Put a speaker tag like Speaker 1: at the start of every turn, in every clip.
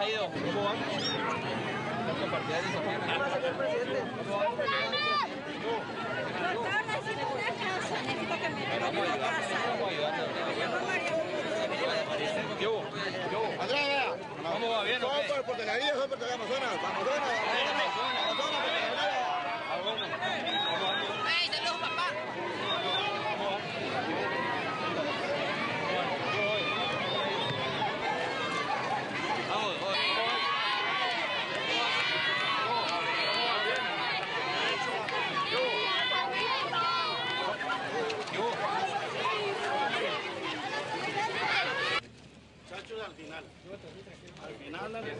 Speaker 1: has ido? ¿Cómo van? ¿Cómo van? Vamos a ayudar, vamos a ayudar. ¿Qué hubo? ¿Qué hubo?
Speaker 2: Andrea, vea.
Speaker 1: ¿Cómo va? ¿Bien o
Speaker 2: Son
Speaker 1: qué?
Speaker 2: por Puerto La Vida, son por Amazonas. Amazonas, Amazonas, Amazonas,
Speaker 1: Ah, bueno. ¿Cómo van? Vamos, vamos.
Speaker 2: Muchachos, al final. Al final, dale.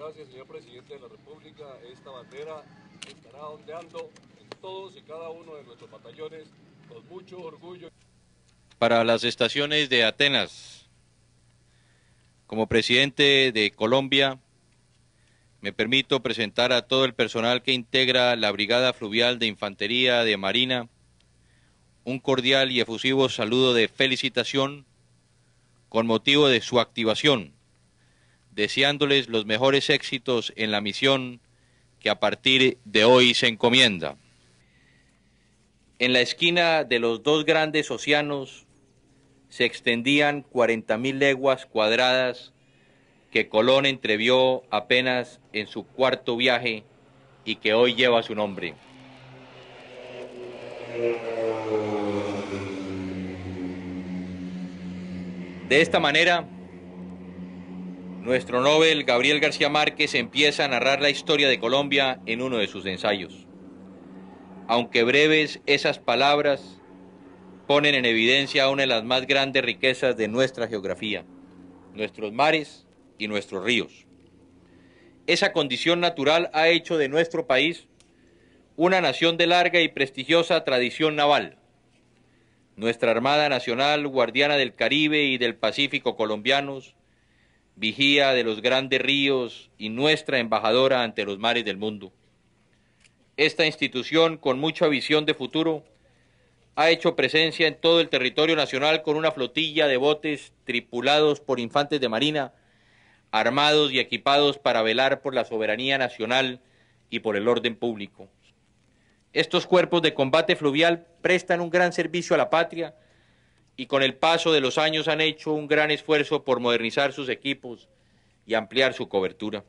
Speaker 3: Gracias, señor presidente de la República. Esta bandera estará ondeando en todos y cada uno de nuestros batallones con mucho orgullo.
Speaker 4: para las estaciones de Atenas. Como presidente de Colombia, me permito presentar a todo el personal que integra la Brigada Fluvial de Infantería de Marina un cordial y efusivo saludo de felicitación con motivo de su activación, deseándoles los mejores éxitos en la misión que a partir de hoy se encomienda. En la esquina de los dos grandes océanos se extendían 40.000 leguas cuadradas que Colón entrevió apenas en su cuarto viaje y que hoy lleva su nombre. De esta manera, nuestro Nobel Gabriel García Márquez empieza a narrar la historia de Colombia en uno de sus ensayos. Aunque breves, esas palabras ponen en evidencia una de las más grandes riquezas de nuestra geografía, nuestros mares y nuestros ríos. Esa condición natural ha hecho de nuestro país una nación de larga y prestigiosa tradición naval. Nuestra Armada Nacional, guardiana del Caribe y del Pacífico colombianos, vigía de los grandes ríos y nuestra embajadora ante los mares del mundo. Esta institución, con mucha visión de futuro, ha hecho presencia en todo el territorio nacional con una flotilla de botes tripulados por infantes de marina, armados y equipados para velar por la soberanía nacional y por el orden público. Estos cuerpos de combate fluvial prestan un gran servicio a la patria y con el paso de los años han hecho un gran esfuerzo por modernizar sus equipos y ampliar su cobertura.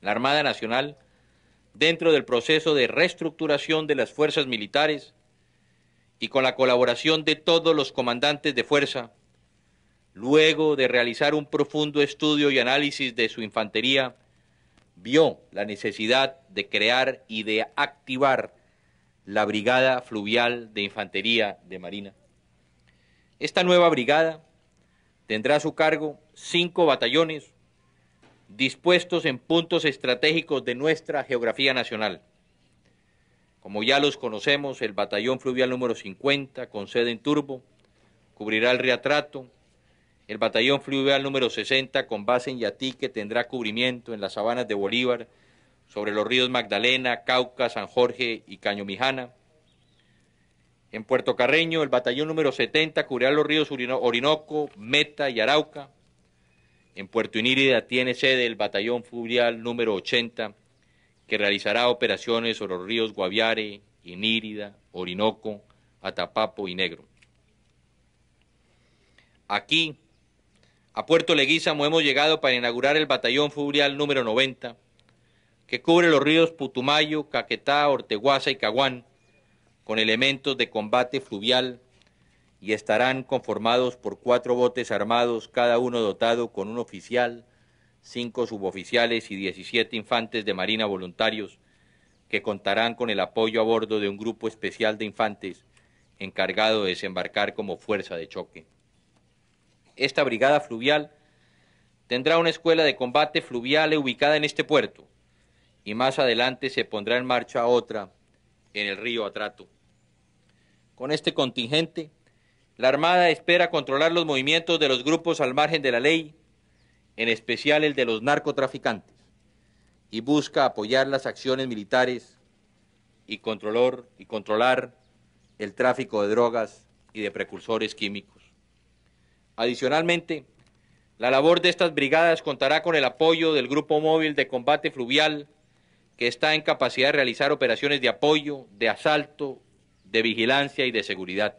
Speaker 4: La Armada Nacional, dentro del proceso de reestructuración de las fuerzas militares y con la colaboración de todos los comandantes de fuerza, luego de realizar un profundo estudio y análisis de su infantería, vio la necesidad de crear y de activar la Brigada Fluvial de Infantería de Marina. Esta nueva brigada tendrá a su cargo cinco batallones dispuestos en puntos estratégicos de nuestra geografía nacional. Como ya los conocemos, el batallón fluvial número 50, con sede en Turbo, cubrirá el Riatrato, el batallón fluvial número 60, con base en Yatique, tendrá cubrimiento en las sabanas de Bolívar, sobre los ríos Magdalena, Cauca, San Jorge y Cañomijana. En Puerto Carreño, el batallón número 70 cubrirá los ríos Orino- Orinoco, Meta y Arauca. En Puerto Inírida tiene sede el batallón fluvial número 80, que realizará operaciones sobre los ríos Guaviare, Inírida, Orinoco, Atapapo y Negro. Aquí, a Puerto Leguízamo, hemos llegado para inaugurar el batallón fluvial número 90, que cubre los ríos Putumayo, Caquetá, Orteguaza y Caguán, con elementos de combate fluvial y estarán conformados por cuatro botes armados, cada uno dotado con un oficial, cinco suboficiales y 17 infantes de marina voluntarios, que contarán con el apoyo a bordo de un grupo especial de infantes encargado de desembarcar como fuerza de choque. Esta brigada fluvial tendrá una escuela de combate fluvial ubicada en este puerto y más adelante se pondrá en marcha otra en el río Atrato. Con este contingente la Armada espera controlar los movimientos de los grupos al margen de la ley, en especial el de los narcotraficantes, y busca apoyar las acciones militares y, controlar, el tráfico de drogas y de precursores químicos. Adicionalmente, la labor de estas brigadas contará con el apoyo del Grupo Móvil de Combate Fluvial, que está en capacidad de realizar operaciones de apoyo, de asalto, de vigilancia y de seguridad.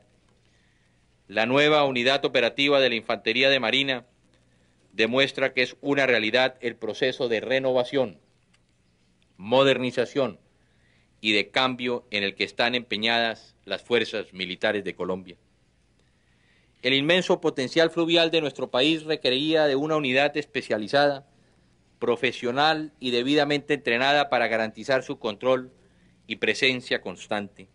Speaker 4: La nueva unidad operativa de la Infantería de Marina demuestra que es una realidad el proceso de renovación, modernización y de cambio en el que están empeñadas las fuerzas militares de Colombia. El inmenso potencial fluvial de nuestro país requería de una unidad especializada, profesional y debidamente entrenada para garantizar su control y presencia constante,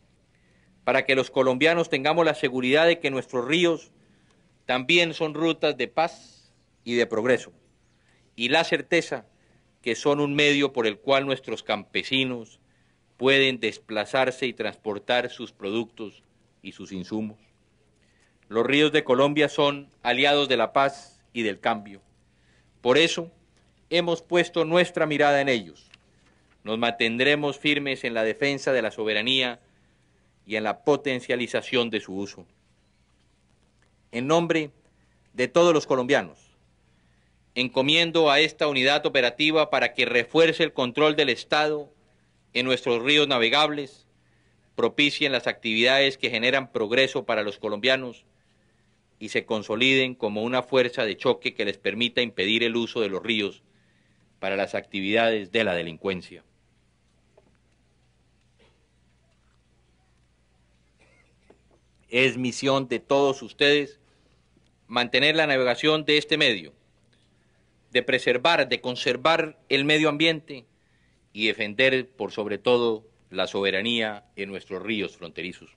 Speaker 4: para que los colombianos tengamos la seguridad de que nuestros ríos también son rutas de paz y de progreso, y la certeza que son un medio por el cual nuestros campesinos pueden desplazarse y transportar sus productos y sus insumos. Los ríos de Colombia son aliados de la paz y del cambio. Por eso hemos puesto nuestra mirada en ellos. Nos mantendremos firmes en la defensa de la soberanía y en la potencialización de su uso. En nombre de todos los colombianos, encomiendo a esta unidad operativa para que refuerce el control del Estado en nuestros ríos navegables, propicien las actividades que generan progreso para los colombianos y se consoliden como una fuerza de choque que les permita impedir el uso de los ríos para las actividades de la delincuencia. Es misión de todos ustedes mantener la navegación de este medio, de preservar, de conservar el medio ambiente y defender por sobre todo la soberanía en nuestros ríos fronterizos.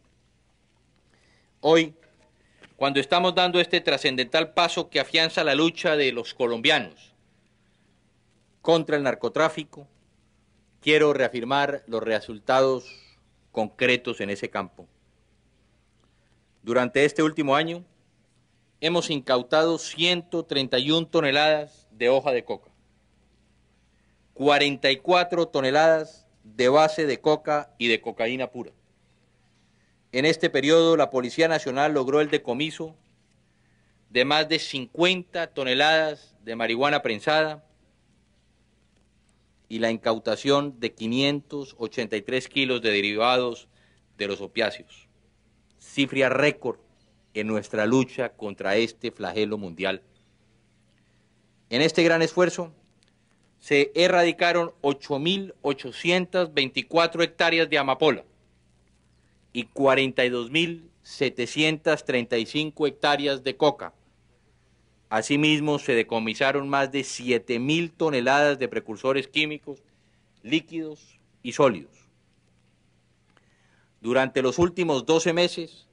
Speaker 4: Hoy, cuando estamos dando este trascendental paso que afianza la lucha de los colombianos contra el narcotráfico, quiero reafirmar los resultados concretos en ese campo. Durante este último año hemos incautado 131 toneladas de hoja de coca, 44 toneladas de base de coca y de cocaína pura, en este periodo, la Policía Nacional logró el decomiso de más de 50 toneladas de marihuana prensada y la incautación de 583 kilos de derivados de los opiáceos, cifra récord en nuestra lucha contra este flagelo mundial. En este gran esfuerzo se erradicaron 8.824 hectáreas de amapola, y 42.735 hectáreas de coca. Asimismo, se decomisaron más de 7.000 toneladas de precursores químicos, líquidos y sólidos. Durante los últimos 12 meses,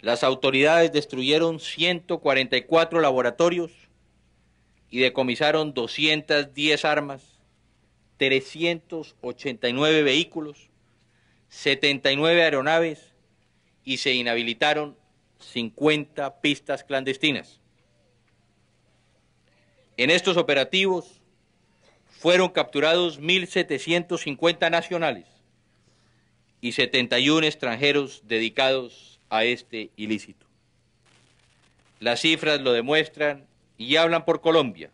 Speaker 4: las autoridades destruyeron 144 laboratorios y decomisaron 210 armas, 389 vehículos, 79 aeronaves y se inhabilitaron 50 pistas clandestinas. En estos operativos fueron capturados 1.750 nacionales y 71 extranjeros dedicados a este ilícito. Las cifras lo demuestran y hablan por Colombia.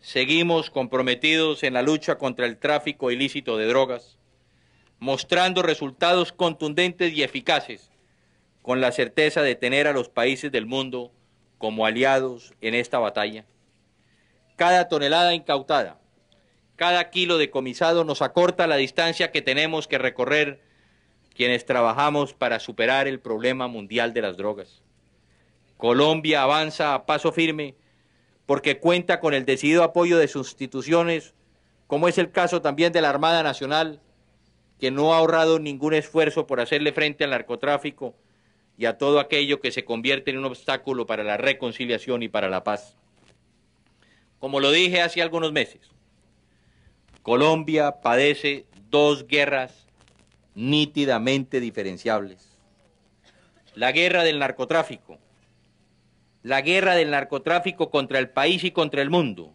Speaker 4: Seguimos comprometidos en la lucha contra el tráfico ilícito de drogas mostrando resultados contundentes y eficaces, con la certeza de tener a los países del mundo como aliados en esta batalla. Cada tonelada incautada, cada kilo decomisado nos acorta la distancia que tenemos que recorrer quienes trabajamos para superar el problema mundial de las drogas. Colombia avanza a paso firme porque cuenta con el decidido apoyo de sus instituciones, como es el caso también de la Armada Nacional, que no ha ahorrado ningún esfuerzo por hacerle frente al narcotráfico y a todo aquello que se convierte en un obstáculo para la reconciliación y para la paz. Como lo dije hace algunos meses, Colombia padece dos guerras nítidamente diferenciables. la guerra del narcotráfico, la guerra del narcotráfico contra el país y contra el mundo,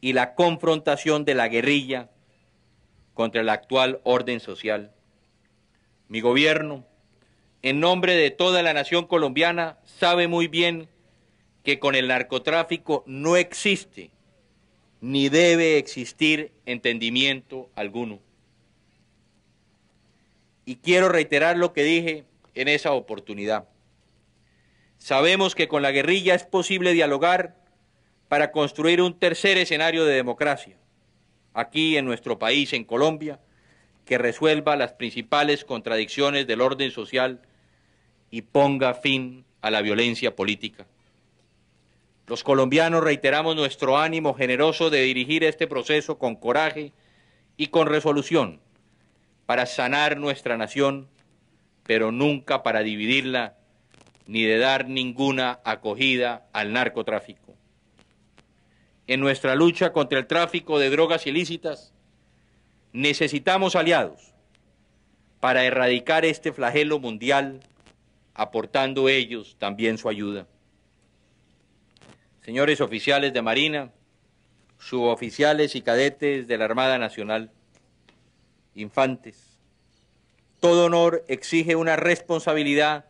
Speaker 4: y la confrontación de la guerrilla contra el actual orden social. Mi gobierno, en nombre de toda la nación colombiana, sabe muy bien que con el narcotráfico no existe ni debe existir entendimiento alguno. Y quiero reiterar lo que dije en esa oportunidad. Sabemos que con la guerrilla es posible dialogar para construir un tercer escenario de democracia, aquí en nuestro país, en Colombia, que resuelva las principales contradicciones del orden social y ponga fin a la violencia política. Los colombianos reiteramos nuestro ánimo generoso de dirigir este proceso con coraje y con resolución para sanar nuestra nación, pero nunca para dividirla ni de dar ninguna acogida al narcotráfico. En nuestra lucha contra el tráfico de drogas ilícitas, necesitamos aliados para erradicar este flagelo mundial, aportando ellos también su ayuda señores oficiales de Marina, suboficiales y cadetes de la Armada Nacional, infantes. Todo honor exige una responsabilidad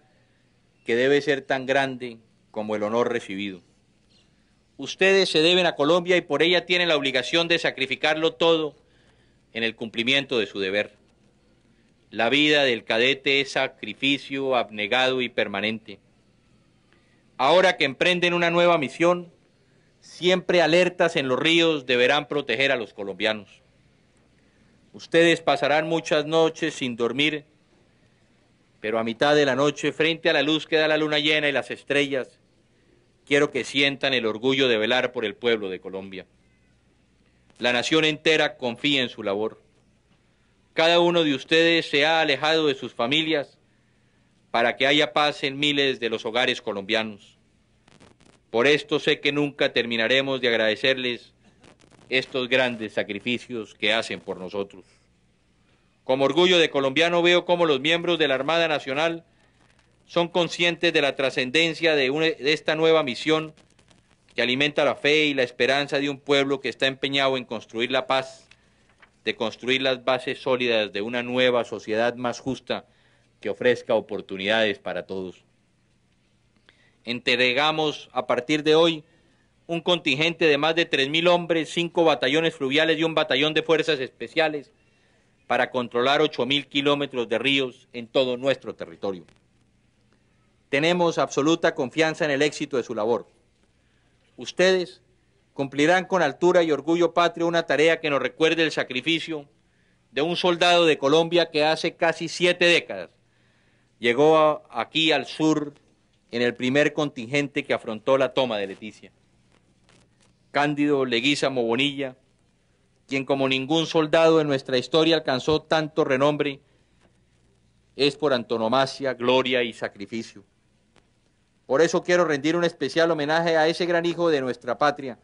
Speaker 4: que debe ser tan grande como el honor recibido. Ustedes se deben a Colombia y por ella tienen la obligación de sacrificarlo todo en el cumplimiento de su deber. La vida del cadete es sacrificio abnegado y permanente ahora que emprenden una nueva misión, siempre alertas en los ríos, deberán proteger a los colombianos. Ustedes pasarán muchas noches sin dormir, pero a mitad de la noche, frente a la luz que da la luna llena y las estrellas, quiero que sientan el orgullo de velar por el pueblo de Colombia. La nación entera confía en su labor. Cada uno de ustedes se ha alejado de sus familias para que haya paz en miles de los hogares colombianos. Por esto sé que nunca terminaremos de agradecerles estos grandes sacrificios que hacen por nosotros. Como orgullo de colombiano veo cómo los miembros de la Armada Nacional son conscientes de la trascendencia de, de, esta nueva misión que alimenta la fe y la esperanza de un pueblo que está empeñado en construir la paz, de construir las bases sólidas de una nueva sociedad más justa que ofrezca oportunidades para todos. Entregamos a partir de hoy un contingente de más de 3.000 hombres, cinco batallones fluviales y un batallón de fuerzas especiales para controlar 8.000 kilómetros de ríos en todo nuestro territorio. Tenemos absoluta confianza en el éxito de su labor. Ustedes cumplirán con altura y orgullo patrio una tarea que nos recuerde el sacrificio de un soldado de Colombia que hace casi siete décadas llegó aquí al sur en el primer contingente que afrontó la toma de Leticia. Cándido Leguízamo Bonilla, quien como ningún soldado en nuestra historia alcanzó tanto renombre, es por antonomasia, gloria y sacrificio. Por eso quiero rendir un especial homenaje a ese gran hijo de nuestra patria,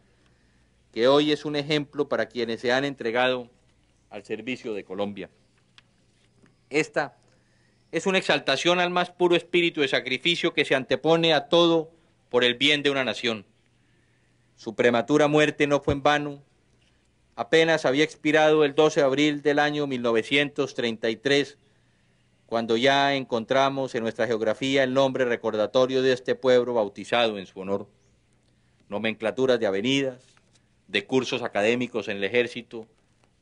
Speaker 4: que hoy es un ejemplo para quienes se han entregado al servicio de Colombia. Esta es una exaltación al más puro espíritu de sacrificio que se antepone a todo por el bien de una nación. Su prematura muerte no fue en vano. Apenas había expirado el 12 de abril del año 1933, cuando ya encontramos en nuestra geografía el nombre recordatorio de este pueblo bautizado en su honor. Nomenclaturas de avenidas, de cursos académicos en el ejército,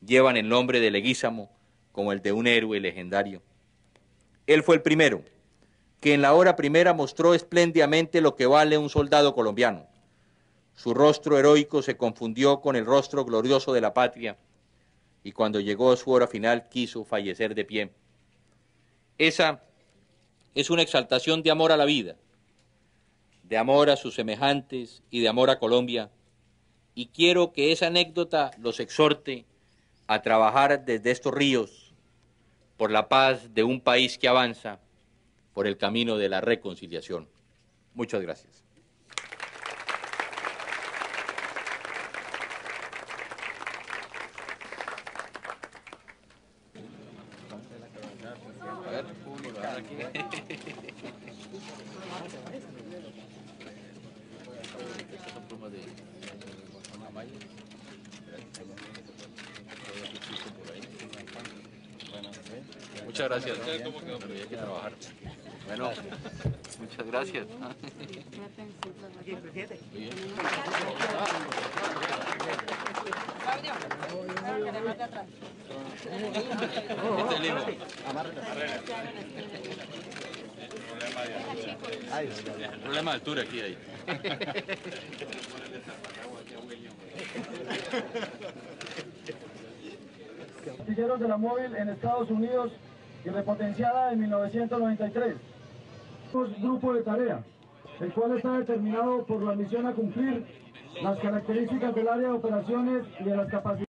Speaker 4: llevan el nombre de Leguízamo como el de un héroe legendario. Él fue el primero, que en la hora primera mostró espléndidamente lo que vale un soldado colombiano. Su rostro heroico se confundió con el rostro glorioso de la patria y cuando llegó su hora final quiso fallecer de pie. Esa es una exaltación de amor a la vida, de amor a sus semejantes y de amor a Colombia. Y quiero que esa anécdota los exhorte a trabajar desde estos ríos por la paz de un país que avanza por el camino de la reconciliación. Muchas gracias.
Speaker 1: A ver, público, aquí.
Speaker 4: Muchas gracias. Hay que trabajar. Bueno, muchas gracias. Este. Problema de altura aquí ahí.
Speaker 5: artilleros de la móvil en Estados Unidos y repotenciada en 1993. Un grupo de tarea, el cual está determinado por la misión a cumplir las características del área de operaciones y de las capacidades